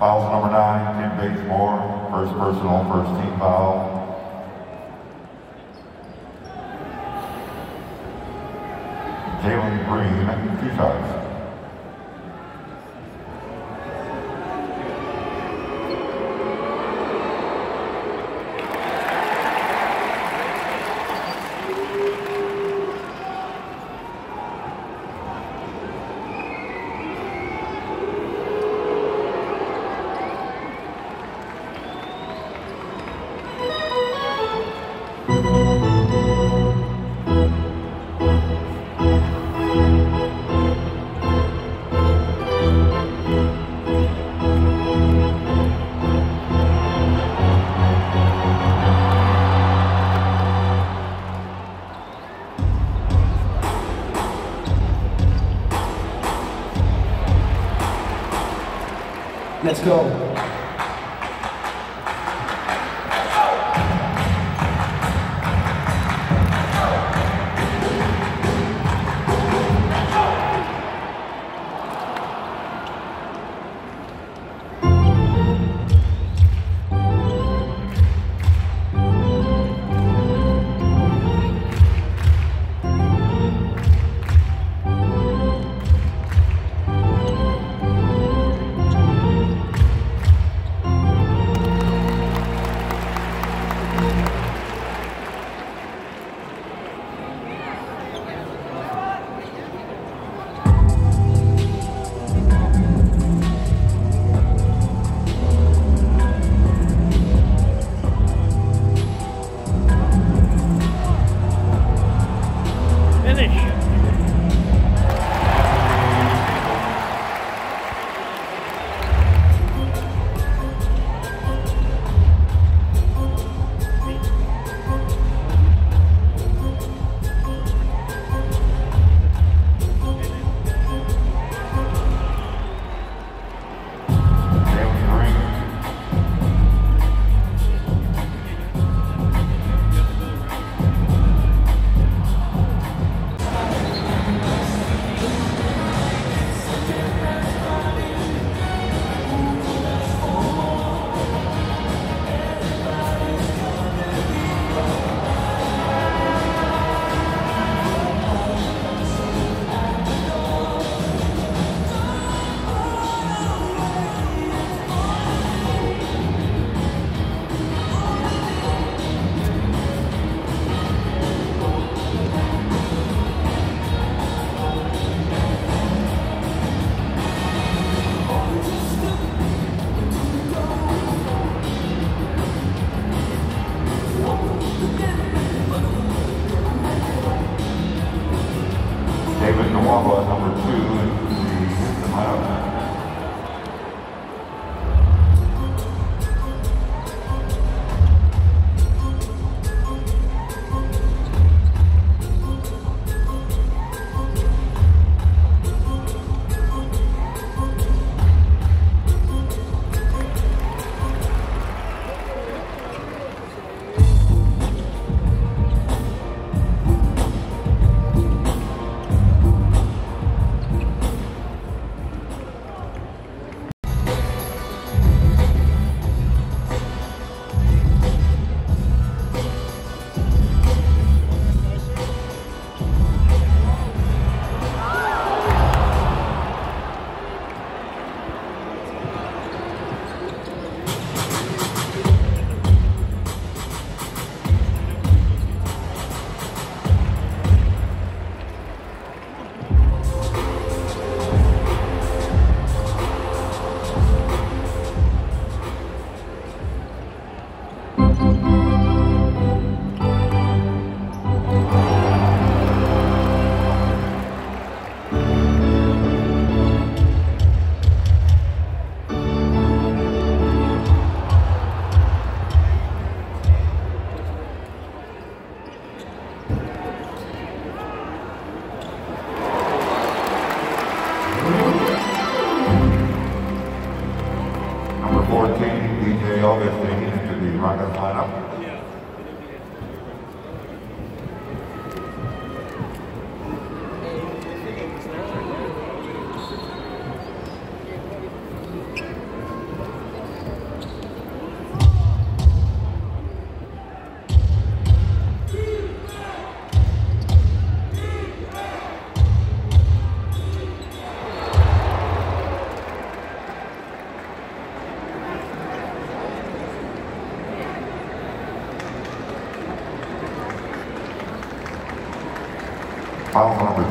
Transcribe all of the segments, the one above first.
Fouls number nine, Kent Bazemore, first personal, first team foul. Jalen Green, two shots. Let's go.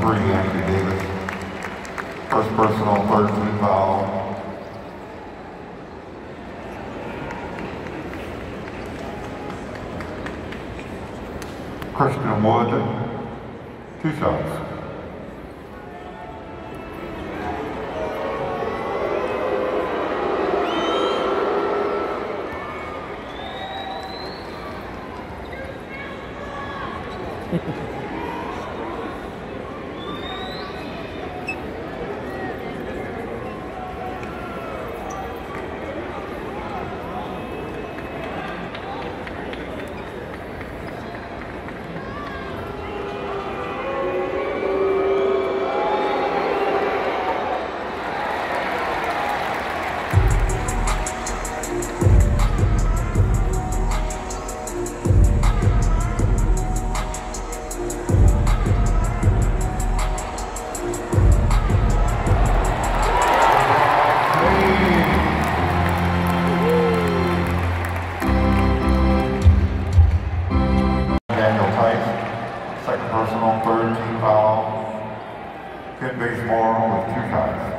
Three, Anthony Davis. First personal, third team foul. Christian Wood, two shots. Daniel second personal, third team foul. Kent Bazemore with two shots.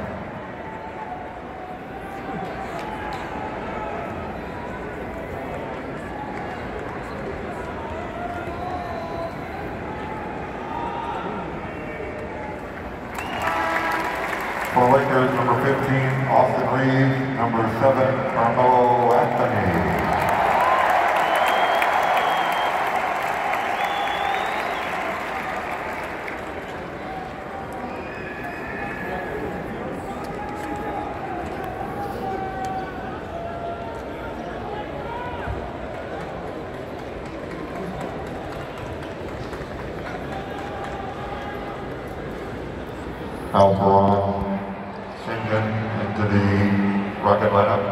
For Lakers, number 15, Austin Reaves, number 7, Carmelo Anthony. Alperen, Sengun into the rocket lineup.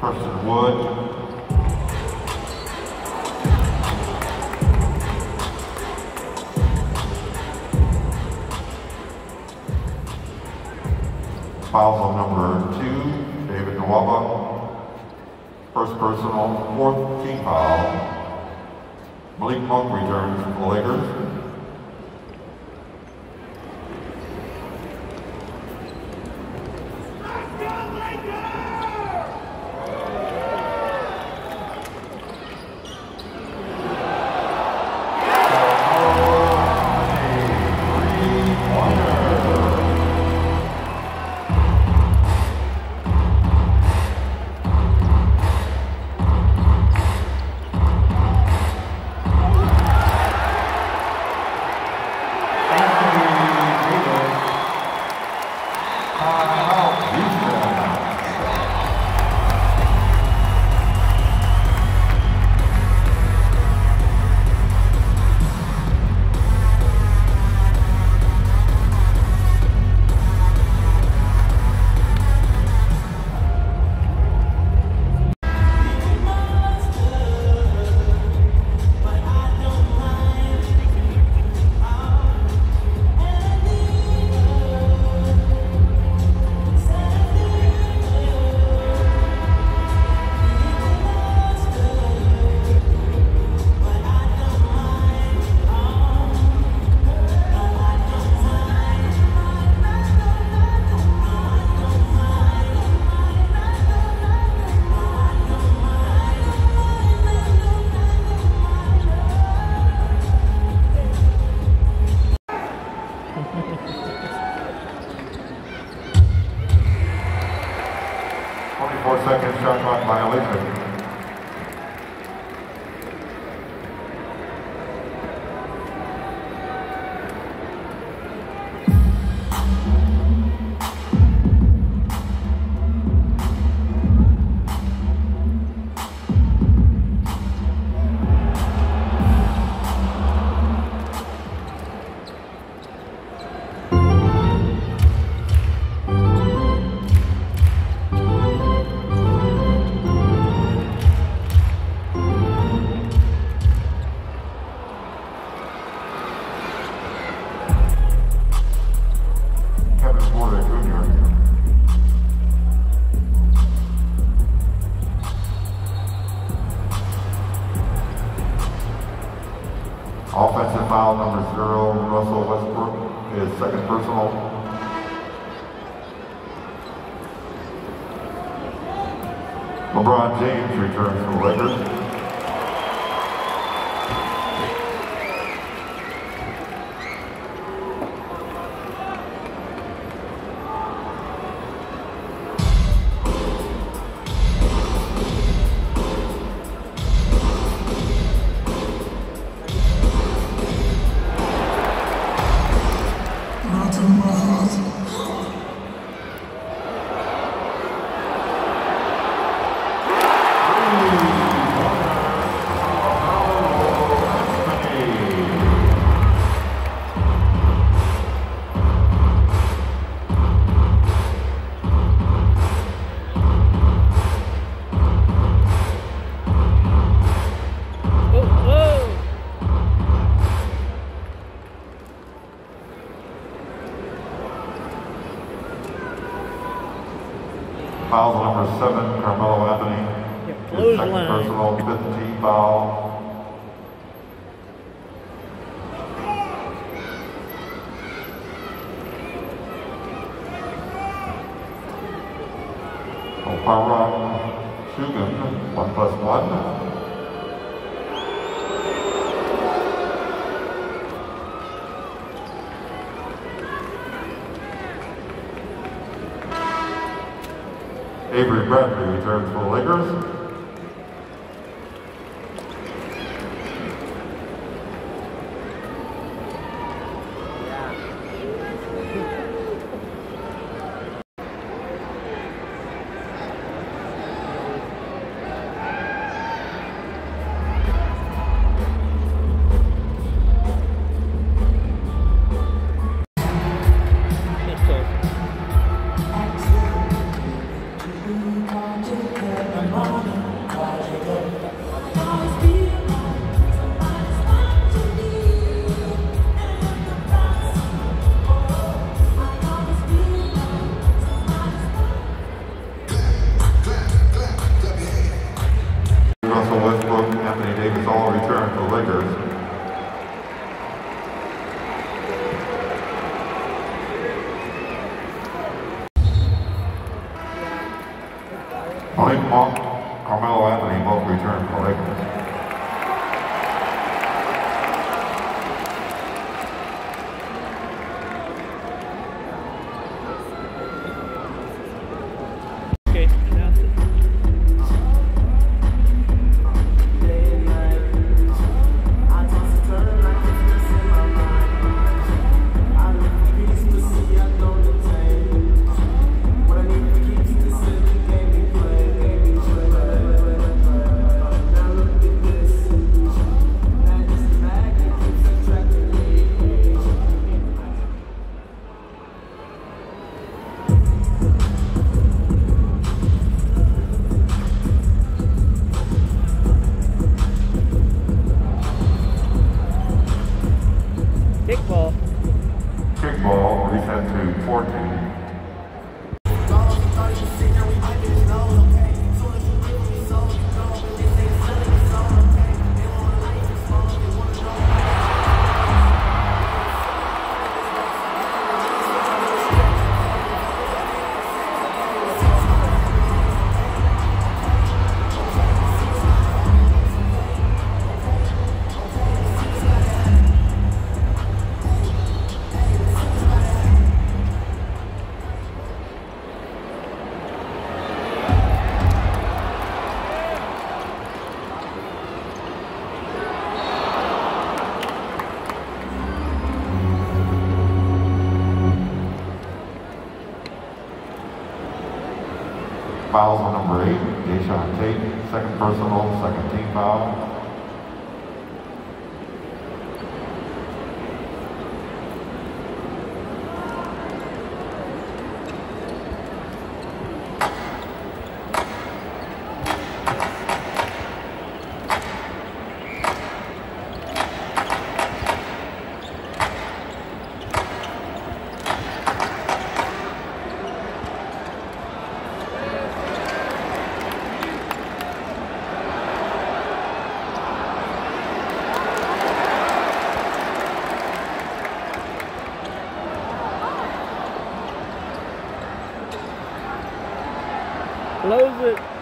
Christian Wood, On number two, David Nwaba. First personal, fourth team foul. Malik Monk returns for the Lakers. LeBron James returns for the Lakers. Seven, Carmelo Anthony. Yeah, His second clothesline. personal, fifth team foul. Alperen Sengun, one plus one. Avery Bradley returns for the Lakers. Malik Monk, Carmelo Anthony both return for. Fouls on number eight, Jae'Sean Tate, second personal, second team foul. Blows it.